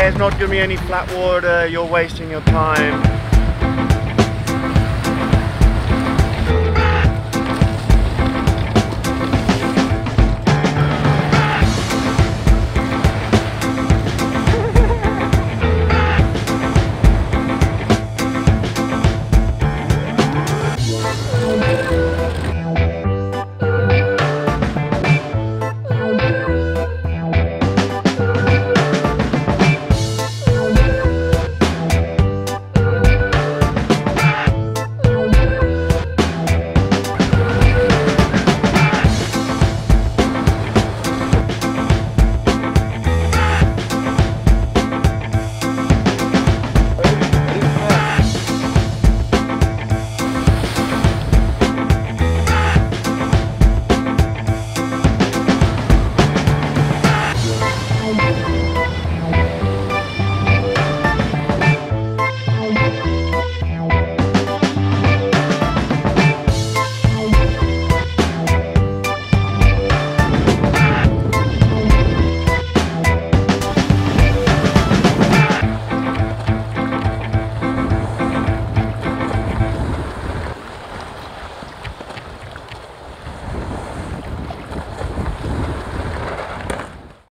There's not gonna be any flat water, you're wasting your time.